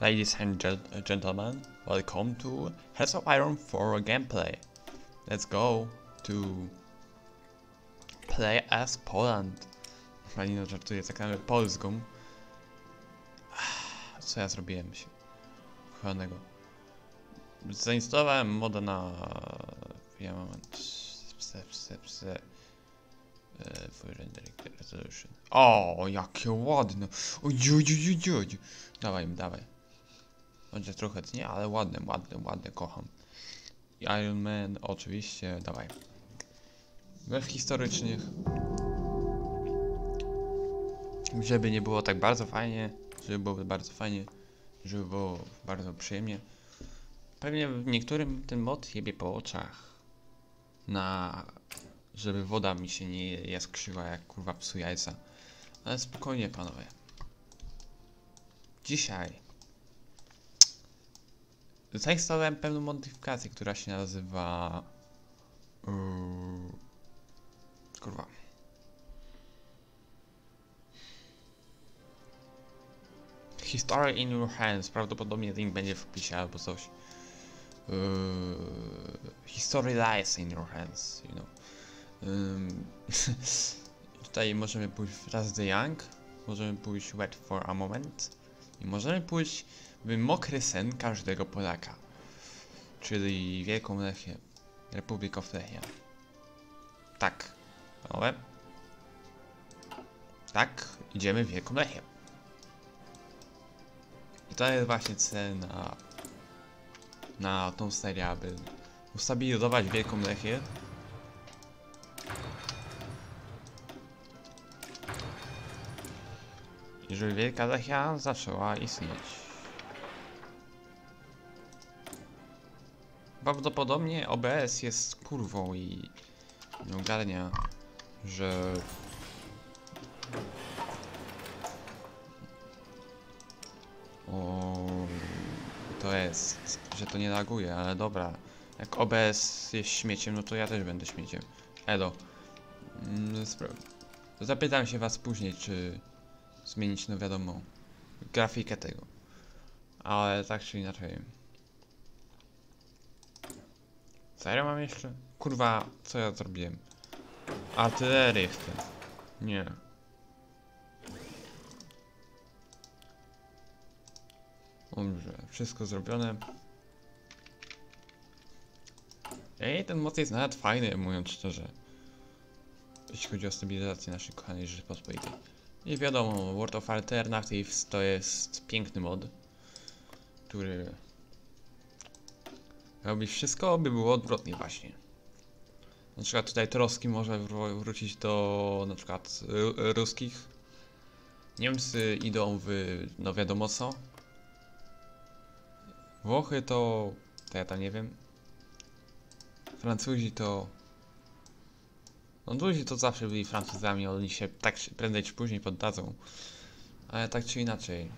Ladies and gen- gentlemen, welcome to Heads of Iron 4 gameplay. Let's go to play as Poland. Pani no żartuję, zagramy Polską. Co ja zrobiłem się? Kochanego. Zainstalowałem moda na... Ja moment. Pse, pse, pse. E, Full rendering resolution. O, jakie ładne. Ojujujujuj. Dawaj, dawaj. Będzie trochę nie, ale ładne, ładne, ładne, kocham. Iron Man, oczywiście, dawaj. Bez historycznych. Żeby nie było tak bardzo fajnie, żeby było bardzo fajnie, żeby było bardzo przyjemnie. Pewnie w niektórym ten mod jebie po oczach. Na... Żeby woda mi się nie jaskrzyła jak kurwa psu jajca. Ale spokojnie panowie. Dzisiaj zainstalowałem pewną modyfikację, która się nazywa... Yy, kurwa. History in your hands. Prawdopodobnie link będzie w opisie albo coś. Yy, history lies in your hands, you know. Ym, tutaj możemy pójść w Raz the Young, możemy pójść Wait for a Moment i możemy pójść mokry sen każdego Polaka, czyli Wielką Lechię, Republic of Lechia. Tak, panowie. Tak, idziemy w Wielką Lechię. I to jest właśnie cel na, na tą serię, aby ustabilizować Wielką Lechię i żeby Wielka Lechia zaczęła istnieć. Prawdopodobnie OBS jest kurwą i nie ogarnia, że o, to jest, że to nie laguje, ale dobra. Jak OBS jest śmieciem, no to ja też będę śmieciem. Elo. Mm, Zapytam się was później, czy zmienić, no wiadomo, grafikę tego. Ale tak czy inaczej. Serio mam jeszcze? Kurwa, co ja zrobiłem? Artylerię chcę. Nie. Dobrze, wszystko zrobione. Ej, ten moc jest nawet fajny, mówiąc szczerze. Jeśli chodzi o stabilizację naszej kochanej Rzeczypospolitej. I wiadomo, World of Alternatives to jest piękny mod, który robi wszystko, by było odwrotnie właśnie. Na przykład tutaj troski może wró- wrócić do na przykład ru- ruskich. Niemcy idą w no wiadomo co. Włochy to, to ja tam nie wiem. Francuzi to no Duzi to zawsze byli Francuzami, oni się tak prędzej czy później poddadzą. Ale tak czy inaczej,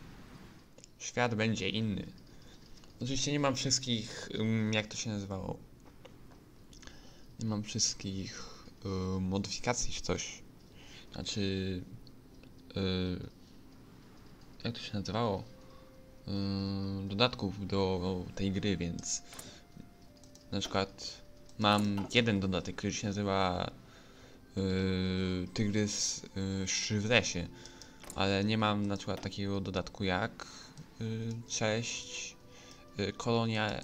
świat będzie inny. Oczywiście nie mam wszystkich, jak to się nazywało, nie mam wszystkich y, modyfikacji czy coś. Znaczy, y, jak to się nazywało? Dodatków do tej gry, więc na przykład mam jeden dodatek, który się nazywa yy, Tygrys yy, w lesie, ale nie mam na przykład takiego dodatku jak yy, Cześć, yy, Kolonia,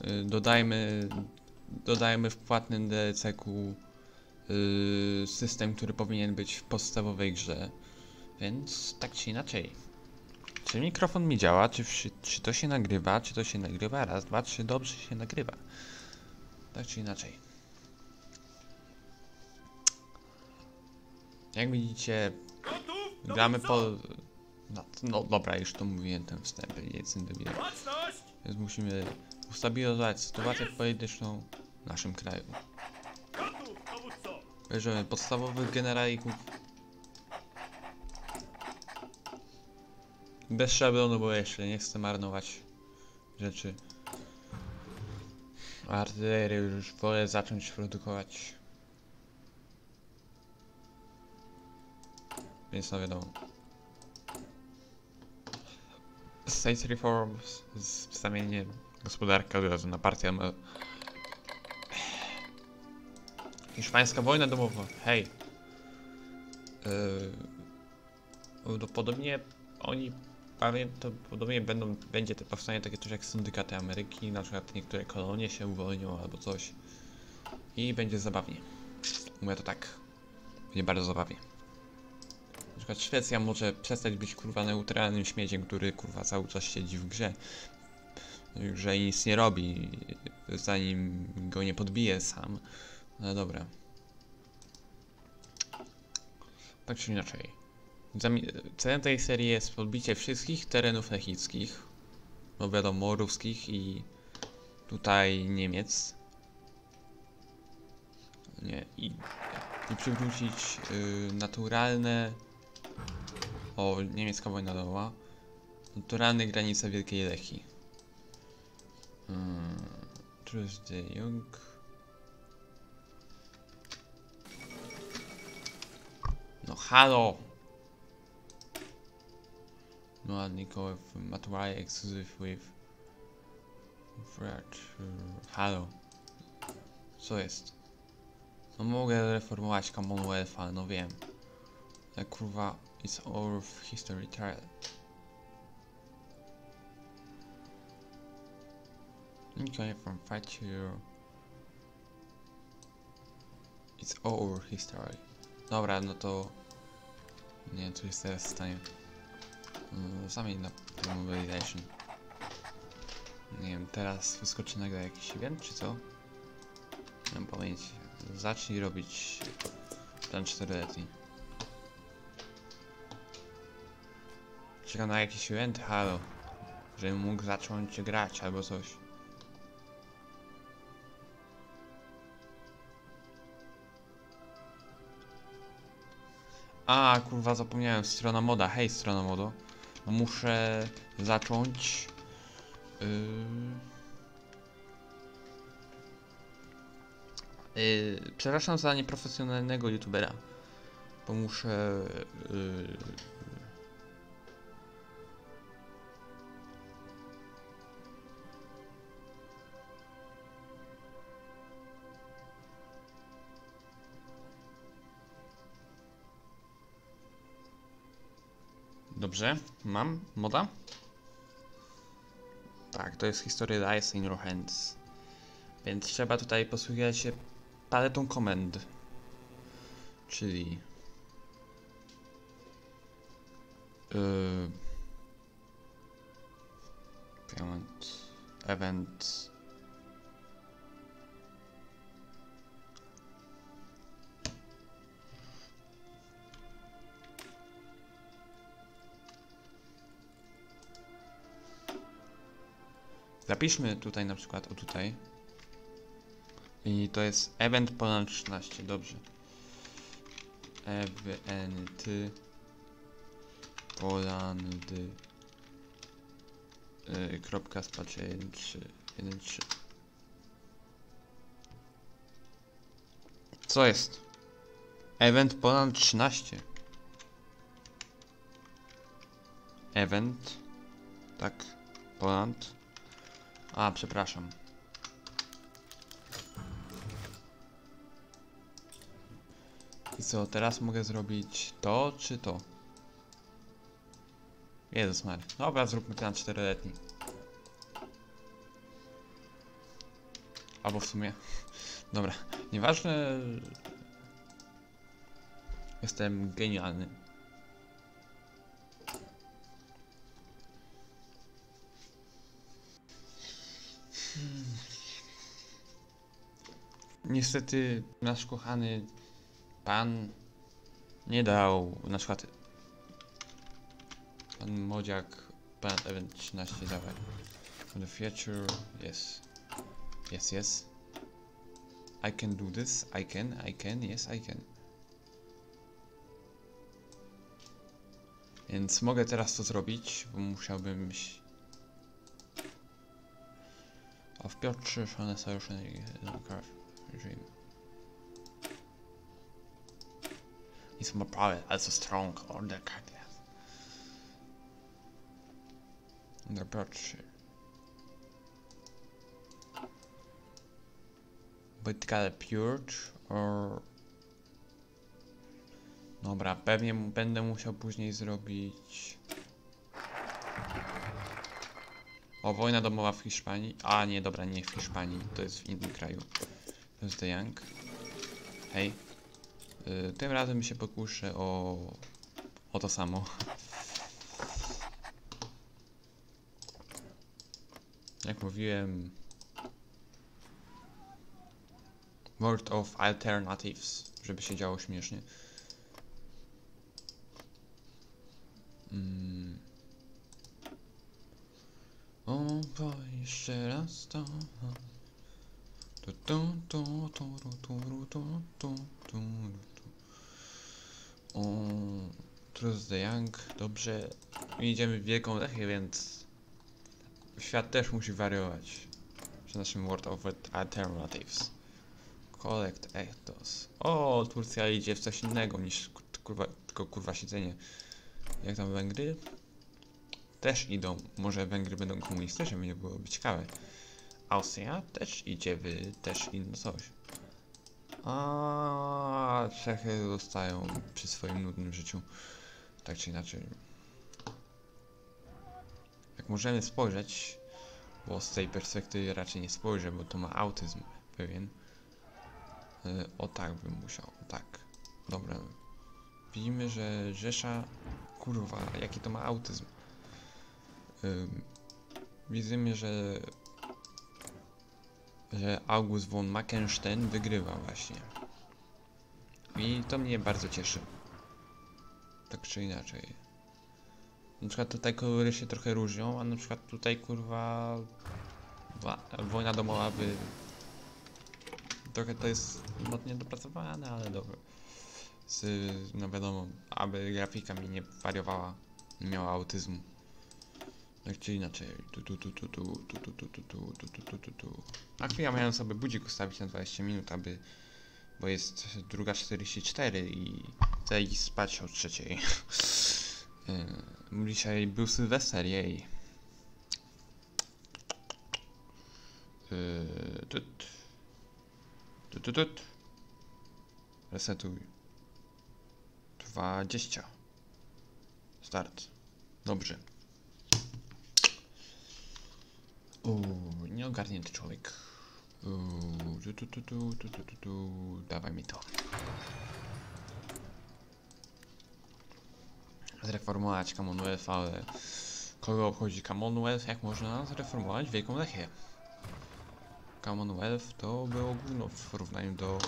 yy, dodajmy, dodajmy w płatnym DLC-ku yy, system, który powinien być w podstawowej grze, więc tak czy inaczej. Czy mikrofon mi działa? Czy, czy to się nagrywa? Czy to się nagrywa? Raz, dwa, trzy, dobrze się nagrywa. Tak czy inaczej. Jak widzicie, gramy po... No, no dobra, już to mówiłem ten wstęp, debilem. Baczność! Więc musimy ustabilizować sytuację polityczną w naszym kraju. Bierzemy podstawowych generalików. Bez szablonu, bo jeszcze nie chcę marnować rzeczy. Artylerię już wolę zacząć produkować. Więc no wiadomo. State Reforms, z- wstawienie gospodarka od razu na partię. Hiszpańska wojna domowa, hej. Yy, prawdopodobnie oni prawdopodobnie będą, będzie to powstanie takie coś jak syndykaty Ameryki, na przykład niektóre kolonie się uwolnią albo coś. I będzie zabawnie. Mówię to tak. Będzie bardzo zabawnie. Przykład Szwecja może przestać być kurwa neutralnym śmieciem, który kurwa cały czas siedzi w grze. Że nic nie robi, zanim go nie podbije sam. No dobra. Tak czy inaczej. Celem tej serii jest podbicie wszystkich terenów lechickich. No wiadomo, ruskich i tutaj Niemiec. Nie, i, i przywrócić y, naturalne. O, niemiecka wojna domowa. Naturalne granice Wielkiej Lechii. Hmm, de Jung. No halo! No go w Maturai exclusive with Fred. Halo. Co jest? No mogę reformować Commonwealth, ale no wiem. Ale kurwa, it's all of history trial. Okay, from fight here. It's over history. Dobra, no to... Nie wiem, co jest teraz w stanie. Mm, Zamień na mobilization. Nie wiem, teraz wyskoczy nagle jakiś event, czy co? Mam pojęcia. Zacznij robić plan 4-letni. Czekam na jakiś event, halo. Żebym mógł zacząć grać albo coś. A, kurwa, zapomniałem. Strona moda. Hej, strona modo. Muszę zacząć. Yy... Yy, przepraszam za nieprofesjonalnego youtubera. Bo muszę. Yy... Dobrze, mam moda. Tak, to jest historia Lies in Your Hands. Więc trzeba tutaj posługiwać się paletą komend. Czyli... Yy, event... Event... Zapiszmy tutaj na przykład, o tutaj. I to jest event ponad 13, dobrze. Event Poland y, kropka spacie 1 3 1 3 Co jest? Event ponad 13 Event Tak Ponad A, przepraszam I co, teraz mogę zrobić to, czy to? Jezus Mary. Dobra, zróbmy plan 4-letni. Albo w sumie... Dobra, nieważne... Jestem genialny. Niestety nasz kochany pan nie dał na przykład pan Modziak pan event 13 dawaj. For the future yes. Yes yes. I can do this I can I can yes I can. Więc mogę teraz to zrobić bo musiałbym of Piotrzysz and a social Lanka regime. It's more private, also strong order cardinals. Under Piotrzysz. But kind of or Dobra, pewnie będę musiał później zrobić O, wojna domowa w Hiszpanii. A, nie, dobra, nie w Hiszpanii, to jest w innym kraju. To jest The Young. Hej. Y, tym razem się pokuszę o... o to samo. Jak mówiłem... World of Alternatives, żeby się działo śmiesznie. Mm. O, bo jeszcze raz to. Tu, tu, tu, tu, tu, tu, tu, tu, tu. O, Trust the Young, dobrze. Idziemy w wielką lechę, więc świat też musi wariować. W naszym World of Alternatives. Collect Ethos. O, Turcja idzie w coś innego niż ku- kurwa, tylko kurwa siedzenie. Jak tam Węgry? Też idą. Może Węgry będą komunistyczne, nie byłoby ciekawe. Austria też idzie w też inne coś. A Czechy zostają przy swoim nudnym życiu. Tak czy inaczej. Jak możemy spojrzeć, bo z tej perspektywy raczej nie spojrzę, bo to ma autyzm pewien. Y, O tak bym musiał, tak. Dobra. Widzimy, że Rzesza, kurwa, jaki to ma autyzm. Widzimy, że że August von Mackenstein wygrywa właśnie. I to mnie bardzo cieszy. Tak czy inaczej. Na przykład tutaj kolory się trochę różnią, a na przykład tutaj kurwa wa- wojna domowa by trochę to jest no, niedopracowane, ale dobre. Z, no wiadomo, aby grafika mi nie wariowała, nie miała autyzmu. Tak czy inaczej. Tu, tu. Na chwilę miałem sobie budzik ustawić na 20 minut, aby... Bo jest druga 44 i chcę iść spać o trzeciej. Yy, Dzisiaj był Sylwester, jej. Yy. Tut, tut, tut. Resetuj. 20. Start. Dobrze. Uuu, nieogarnięty człowiek. Uuu, tu, tu, tu, tu, tu, tu, tu. Dawaj mi to. Zreformować Commonwealth, ale kogo obchodzi Commonwealth, jak można zreformować Wielką Lechię? Commonwealth to było gówno w porównaniu do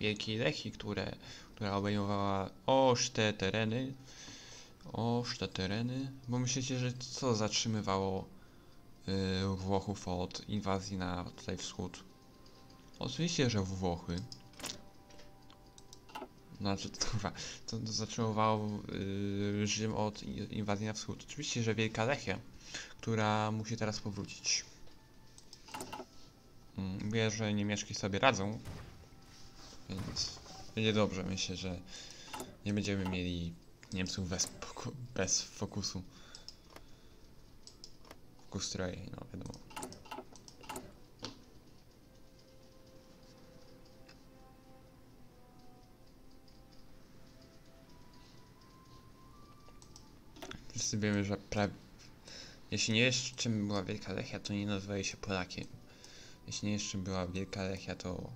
Wielkiej Lechii, które, która obejmowała oż te tereny, oż te tereny, bo myślicie, że co zatrzymywało Włochów od inwazji na tutaj wschód? Oczywiście, że Włochy. Znaczy, kurwa, to, to zatrzymywało y, Rzym od inwazji na wschód. Oczywiście, że Wielka Lechia, która musi teraz powrócić. Mm, Wie, że Niemieczki sobie radzą, więc będzie dobrze. Myślę, że nie będziemy mieli Niemców bez, bez fokusu. Fokus troje, no wiadomo. Wszyscy wiemy, że pra... jeśli nie jeszcze czym była Wielka Lechia, to nie nazywali się Polakiem. Jeśli nie jeszcze była Wielka Lechia, to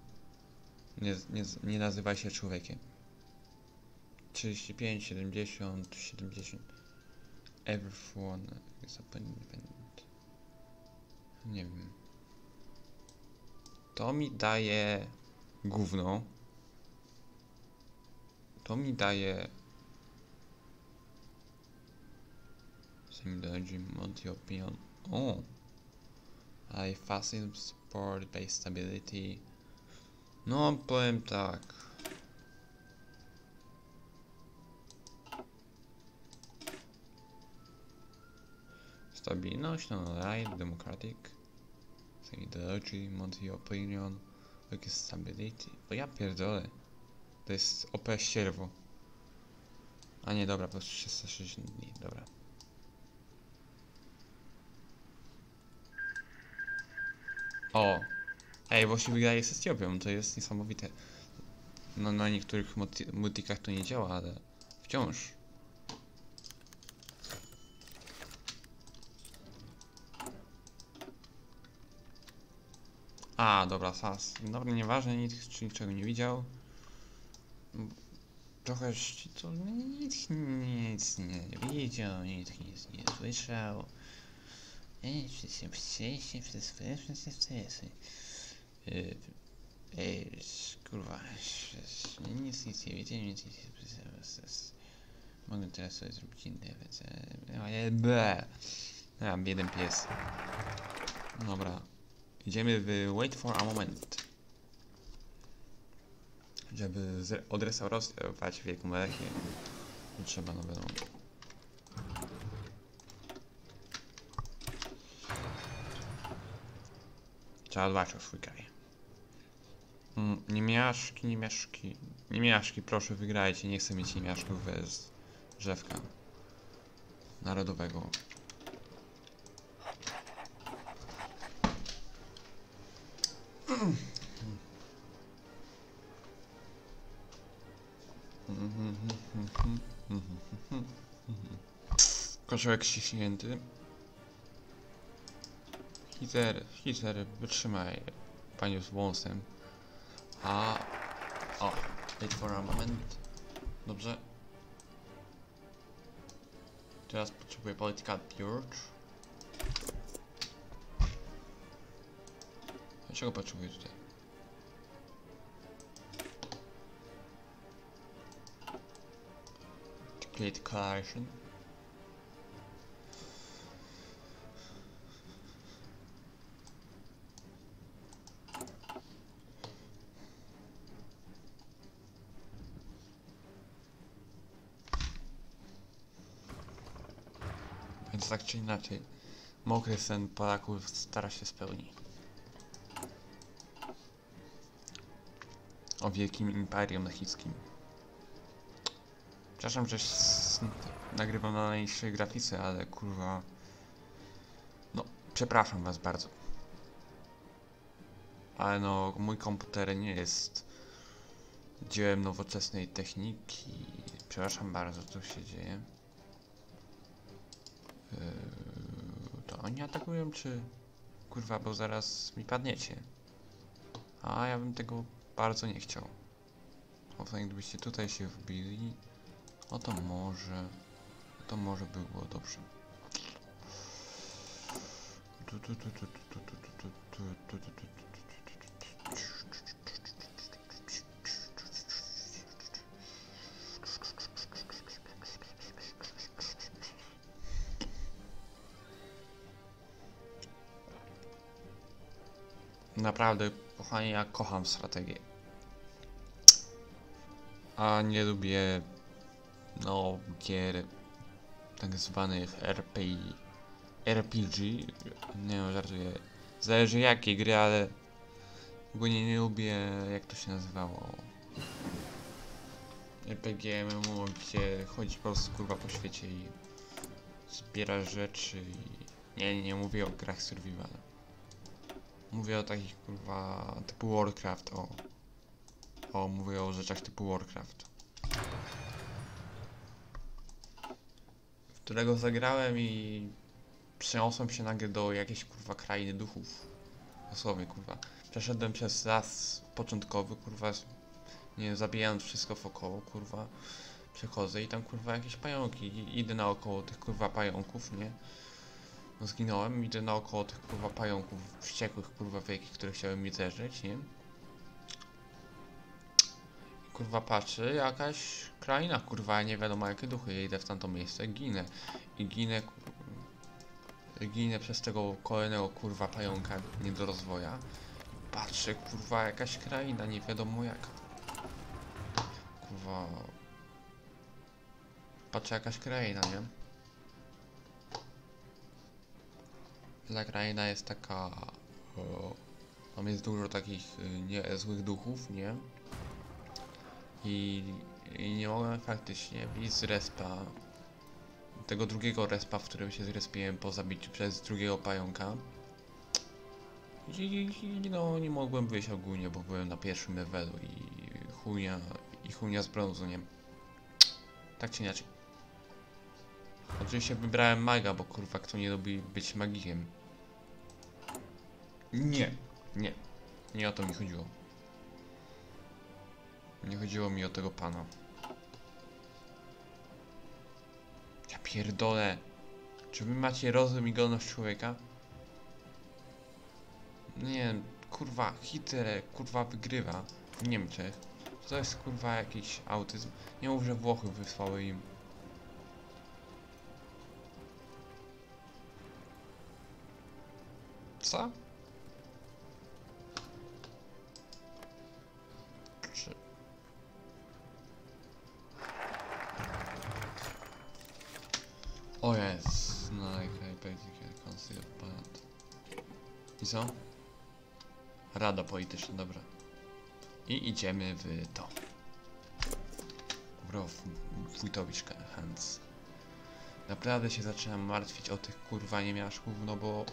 nie, nie, nie nazywaj się człowiekiem. 35, 70, 70. Everyone is independent. Nie wiem. To mi daje gówno. To mi daje Similarity Monty Opinion. O! I facile support based stability. No, powiem tak. Stabilność, no right, democratic. Ideology, multi opinion, look at stability. Bo ja pierdolę. To jest OP sierwo. A nie, dobra, plus 360 dni, dobra. O! Ej, właśnie wygraje z Etiopią, to jest niesamowite. No na niektórych multikach to nie działa, ale wciąż. A, dobra, sas. Dobra, nieważne, czy niczego nie widział. Trochę to nic, nic nie widział, nic, nic nie słyszał. Ej, wszyscy, wszyscy, wszyscy, wszyscy, wszyscy. Yy, Ej, kurwa, nic, nic nie widziałem, nic, nie widziałem. Mogę teraz sobie zrobić inne rzeczy, ale B. Biedny pies. Dobra. Idziemy w Wait for a moment. Żeby odrestaurować monarchię, to trzeba, no wiadomo. Trzeba dbać o swój kraj. Mm, niemiaszki, niemiaszki. Niemiaszki, proszę wygrajcie. Nie chcę mieć niemiaszków bez drzewka narodowego. Kociołek ściśnięty. Hitler, Hitler, wytrzymaj, panie z wąsem. A... O, wait for a moment. Dobrze. Teraz potrzebuję political purge. Dlaczego potrzebuję tutaj? Complete declaration. Więc tak czy inaczej, mokry sen Polaków stara się spełni. O wielkim imperium lechickim. Przepraszam, że nagrywam na najniższej grafice, ale kurwa... No, przepraszam was bardzo. Ale no, mój komputer nie jest dziełem nowoczesnej techniki. Przepraszam bardzo, co się dzieje. Yy, to oni atakują, czy... Kurwa, bo zaraz mi padniecie. A ja bym tego bardzo nie chciał. Owszem, gdybyście tutaj się wbili, no to może, to może by było dobrze. Naprawdę, kochani, ja kocham strategię. A nie lubię, no, gier tak zwanych RPG. RPG. Nie no, żartuję. Zależy jakie gry, ale ogólnie nie lubię, jak to się nazywało. RPG, MMO, gdzie chodzi po prostu kurwa po świecie i zbiera rzeczy i... Nie, nie mówię o grach survival. Mówię o takich kurwa typu Warcraft, o. O, mówię o rzeczach typu Warcraft. W którego zagrałem i przeniosłem się nagle do jakiejś kurwa krainy duchów. Dosłownie kurwa. Przeszedłem przez las początkowy, kurwa, nie zabijając wszystko wokoło, kurwa. Przechodzę i tam kurwa jakieś pająki. I- Idę naokoło tych kurwa pająków, nie? No zginąłem, idę naokoło tych kurwa pająków wściekłych kurwa wielkich, które chciały mnie zeżreć, nie? Kurwa patrzę, jakaś kraina kurwa, nie wiadomo jakie duchy, ja idę w tamto miejsce, ginę. I ginę, ginę przez tego kolejnego kurwa pająka nie do rozwoja. Patrzę, kurwa, jakaś kraina, nie wiadomo jaka. Kurwa... Patrzę, jakaś kraina, nie? Ta kraina jest taka... O, tam jest dużo takich y, nie, złych duchów, nie? I, I nie mogłem faktycznie wyjść z respa. Tego drugiego respa, w którym się zrespiłem po zabiciu przez drugiego pająka. I, no, nie mogłem wyjść ogólnie, bo byłem na pierwszym levelu i chujnia, i chujnia z brązu, nie? Tak czy inaczej. Oczywiście wybrałem maga, bo kurwa kto nie lubi być magikiem. Nie, nie. Nie o to mi chodziło. Nie chodziło mi o tego pana. Ja pierdolę. Czy wy macie rozum i godność człowieka? Nie, kurwa, Hitler, kurwa, wygrywa w Niemczech. To jest, kurwa, jakiś autyzm. Nie mów, że Włochy wysłały im. Co? Co? Rada polityczna, dobra. I idziemy w to. Bro, Wójtowicz Hans. Naprawdę się zaczynam martwić o tych kurwa niemiaszków, no bo...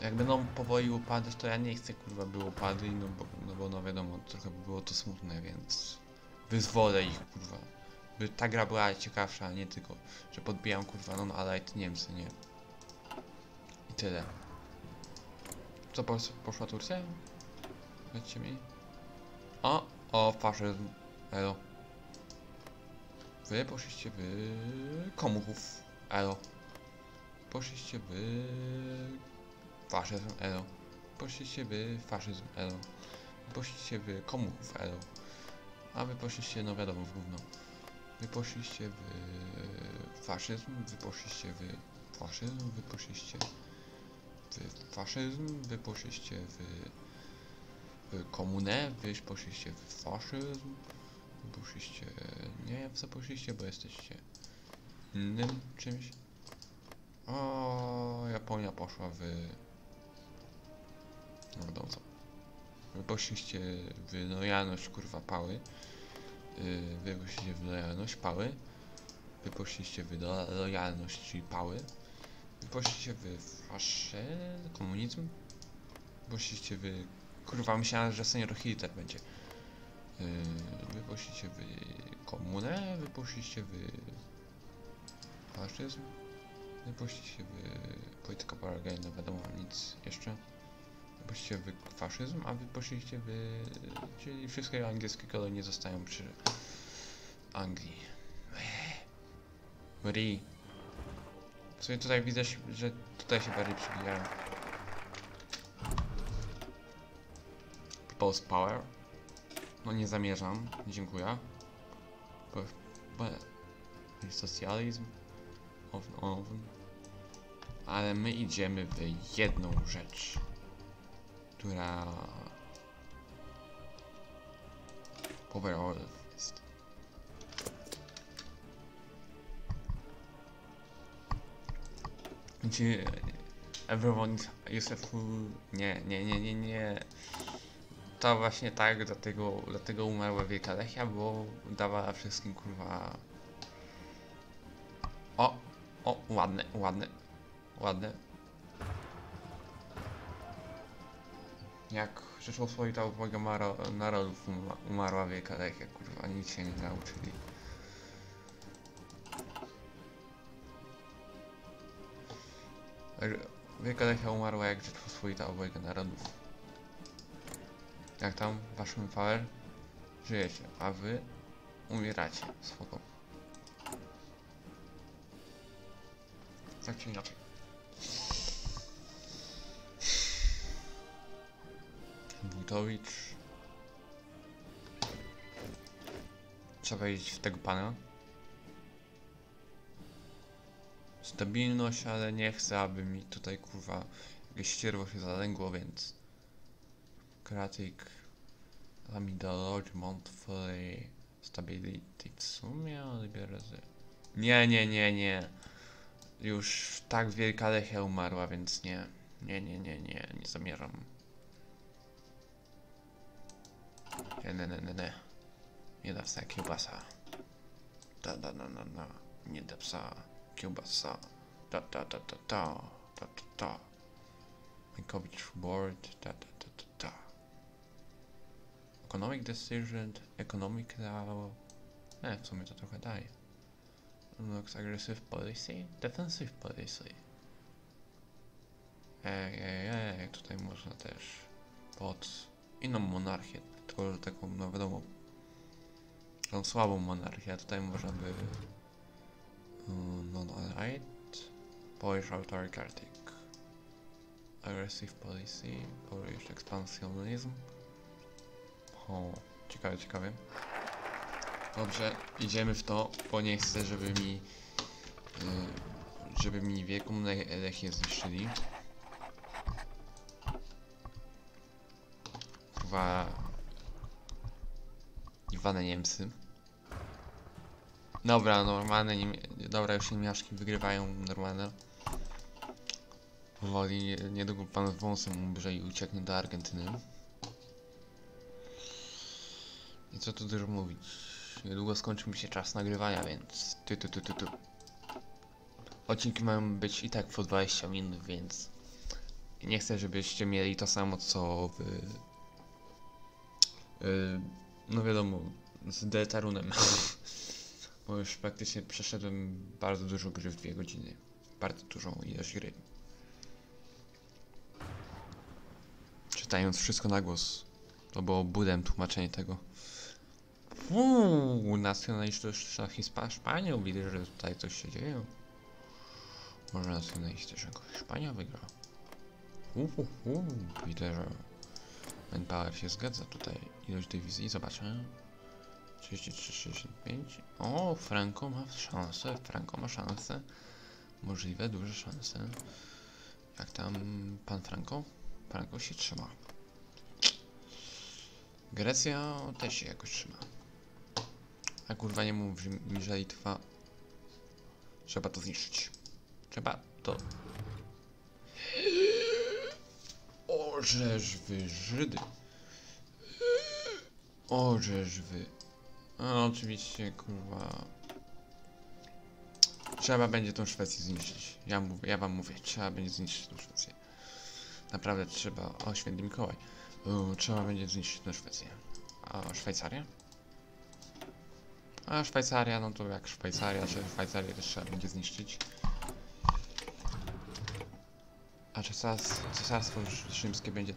Jak będą powoli upadać, to ja nie chcę kurwa by upadli, no bo, no bo no wiadomo, trochę by było to smutne, więc... Wyzwolę ich kurwa. By ta gra była ciekawsza, a nie tylko, że podbijam kurwa non allied Niemcy, nie. I tyle. Pos poszła Turcja? Powiedzcie mi. O, o, faszyzm. Elo. Wy poszliście wy komuchów. Elo. Poszliście wy faszyzm. Elo. Poszliście wy faszyzm. Elo. Poszliście wy komuchów. Elo. A wy poszliście, no wiadomo, w gówno. Wy poszliście w faszyzm, wy poszliście w faszyzm, wy poszliście w faszyzm, wy poszliście w, w komunę, wy poszliście w faszyzm, wy poszliście, nie w co poszliście, bo jesteście innym czymś. O, Japonia poszła w, no wiadomo co. Wy poszliście w lojalność kurwa pały. Yy, wy poszliście w lojalność pały. Wy poszliście w lo lojalność, pały. Wy poszliście w wasze komunizm. Poszliście w... Kurwa, myślałem, że senior Hitler będzie. Yy, wy poszliście w wy poszliście w faszyzm. Wy polityka paragaj, no wiadomo, nic jeszcze. Wy faszyzm, a wy. Czyli wszystkie angielskie kolonie zostają przy Anglii. Ri. W sumie tutaj widzę, że tutaj się bardziej przybijają. People's Power. No nie zamierzam, dziękuję. Socjalizm. Own, own. Ale my idziemy w jedną rzecz, która overall Gdzie everyone is a fool. Nie, nie, nie, nie, nie. To właśnie tak, dlatego, dlatego umarła Wielka Lechia, bo dawała wszystkim kurwa. O, o, ładne, ładne, ładne. Jak Rzeczpospolita uwaga narodów uma- umarła Wielka Lechia, kurwa, nic się nie nauczyli. Wielka Lechia umarła jak Rzeczpospolita obojga narodów. Jak tam, waszym Power? Żyjecie, a wy umieracie. Spoko. Tak czy inaczej. Wójtowicz. Trzeba iść w tego pana. Stabilność, ale nie chcę, aby mi tutaj kurwa jakieś ścierwo się zalęgło, więc Kratik Amidalodge Monthly Stability w sumie, ale biorę z... Nie, nie, nie, nie. Już tak wielka lechia umarła, więc nie. Nie, nie, nie, nie, nie zamierzam. Nie, nie, nie, nie, nie. Nie da psa kiełbasa. Da, da, da, da, da. Nie da psa kiełbasa. Da, da, da, da, da. Da, da, da. Minkowicz Board, ta ta ta ta ta. Economic Decision, Economic Law. E, w sumie to trochę daje. Unlocks Aggressive Policy, Defensive Policy. Ej, ej, ej, tutaj można też pod inną monarchię, tylko że taką, no wiadomo, tą słabą monarchię, a tutaj można by um, non-allied, Polish Autocratic, Aggressive Policy, Polish Expansionism. O, ciekawe, ciekawe. Dobrze, idziemy w to, bo nie chcę, żeby mi y, żeby mi wieką Lechię zniszczyli. Kurwa... Iwane Niemcy. Dobra, normalne Niemie... Dobra, już niemiaszki wygrywają normalne. Powoli, niedługo pan z wąsem umrze i ucieknie do Argentyny. I co tu dużo mówić? Niedługo skończy mi się czas nagrywania, więc ty, ty, ty, ty, ty. Odcinki mają być i tak po 20 minut, więc nie chcę, żebyście mieli to samo co wy. Yy, no wiadomo, z Deltarunem. Bo już praktycznie przeszedłem bardzo dużo gry w dwie godziny. Bardzo dużą ilość gry. Czytając wszystko na głos. To było budem tłumaczenie tego. Uuu, nacjonalistyczna Hiszpania, widzę, że tutaj coś się dzieje. Może nacjonalistyczna Hiszpania wygra. Uhuhu, widzę, że Manpower się zgadza tutaj. Ilość dywizji, zobaczę. 33-65. O, Franco ma szansę, Franco ma szansę. Możliwe, duże szanse. Jak tam pan Franco? Franco się trzyma. Grecja też się jakoś trzyma. A kurwa nie mów mi, że Litwa... Trzeba to zniszczyć. Trzeba to... Ożeż wy Żydy. Ożeż wy. A oczywiście kurwa... Trzeba będzie tą Szwecję zniszczyć. Ja, mówię, ja wam mówię, trzeba będzie zniszczyć tą Szwecję. Naprawdę trzeba... O, święty Mikołaj. O, trzeba będzie zniszczyć tą Szwecję. A Szwajcarię? A Szwajcaria, no to jak Szwajcaria, że Szwajcarię też trzeba będzie zniszczyć. A cesarstwo, cesarstwo rzymskie będzie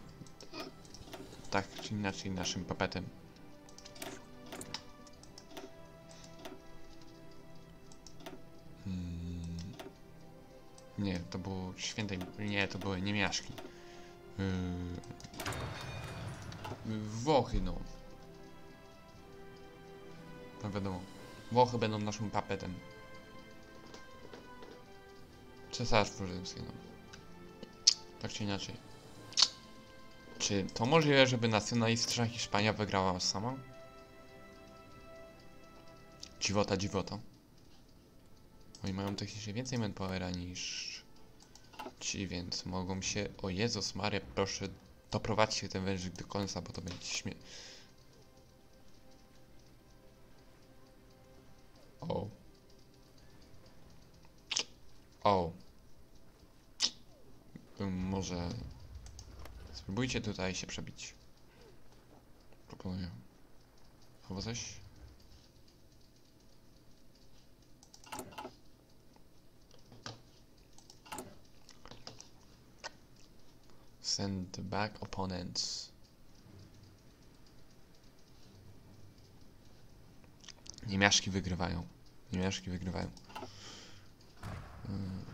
tak czy inaczej naszym papetem. Nie, to było świętej. Nie, to były niemiaszki. Yy... Włochy, no. No wiadomo. Włochy będą naszym papetem. Cesarstwo rzymskie, no. Tak czy inaczej. Czy to możliwe, żeby nacjonalistyczna Hiszpania wygrała sama? Dziwota, dziwota. Oni mają technicznie więcej manpowera niż ci, więc mogą się... O Jezus Maria, proszę, doprowadźcie ten wężyk do końca, bo to będzie śmie... O. O. Może... Spróbujcie tutaj się przebić. Proponuję. Albo coś? Send back opponents. Niemiaszki wygrywają. Niemiaszki wygrywają. Mm.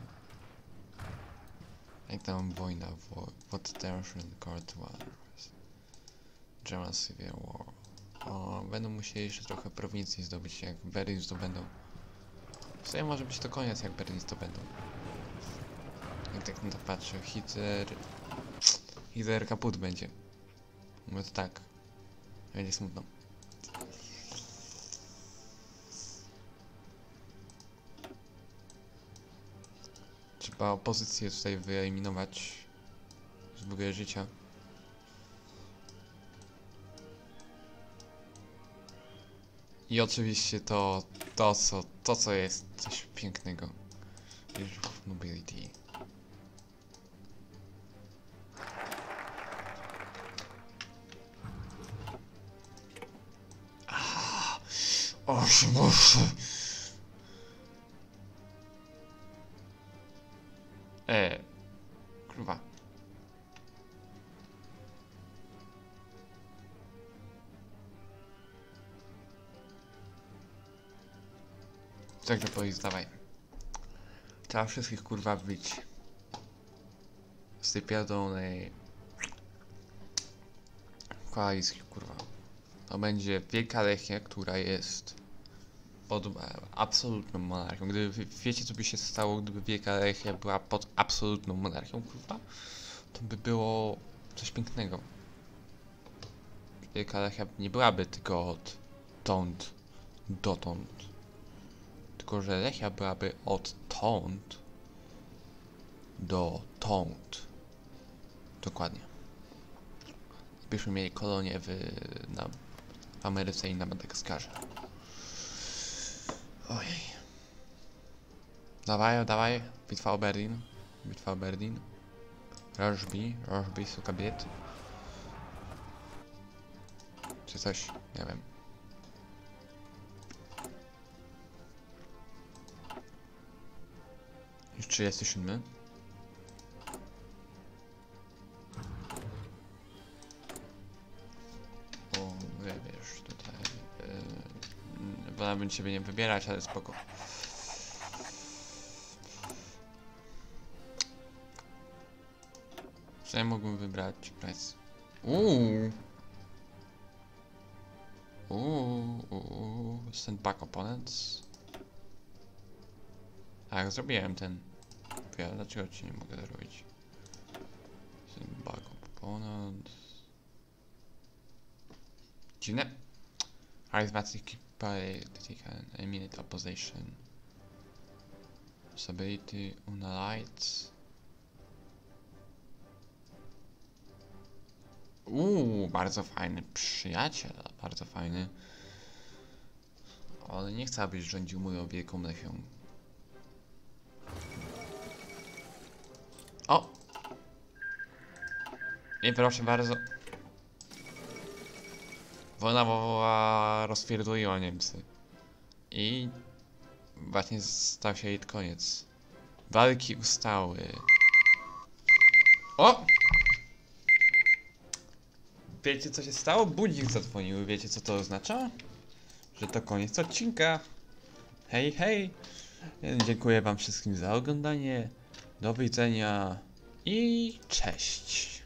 Jak tam wojna? Wo- What tension Court Wars? German Civil War. O, będą musieli jeszcze trochę prowincji zdobyć, jak Berlin zdobędą. W sumie może być to koniec, jak Berlin zdobędą. Jak tak na to patrzę, Hitler... Hitler kaput będzie. Mówię to tak. Będzie smutno. Trzeba opozycję tutaj wyeliminować z w życia. I oczywiście to, to co, to co jest coś pięknego. Osiem, osiem. E, kurwa. Także powiedz, dawaj. Trzeba wszystkich kurwa wbić. Z tej pierdolonej koalicji kurwa. To będzie Wielka Lechia, która jest pod absolutną monarchią. Gdyby wie- wiecie co by się stało, gdyby Wielka Lechia była pod absolutną monarchią, kurwa, to by było coś pięknego. Wielka Lechia nie byłaby tylko od dąd dotąd. Tylko, że Lechia byłaby od tąd do tąd. Dokładnie. Byśmy mieli kolonię w, na, w Ameryce i na Madagaskarze. Ojej. Dawaj, dawaj. Bitwa o Berlin. Bitwa o Berlin. Rożbi. Rożbi są kobiety. Czy coś? Nie wiem. Już 37. Wolałbym ciebie nie wybierać, ale spoko. Ja mógłbym wybrać? Price. Uuu, uuu. Send back opponents. Tak, zrobiłem ten. Ja, dlaczego ci nie mogę zrobić? Send back opponents. Dziwne. Arithmetic politic and immediate opposition. Stability, una lights. Uuu, bardzo fajny przyjaciel, bardzo fajny. Ale nie chcę, abyś rządził moją wielką lechią. O! I proszę bardzo. Wojna woła rozpierdoliła Niemcy. I właśnie stał się jej koniec. Walki ustały. O! Wiecie co się stało? Budzik zadzwonił. Wiecie co to oznacza? Że to koniec odcinka. Hej, hej! Dziękuję wam wszystkim za oglądanie. Do widzenia i cześć.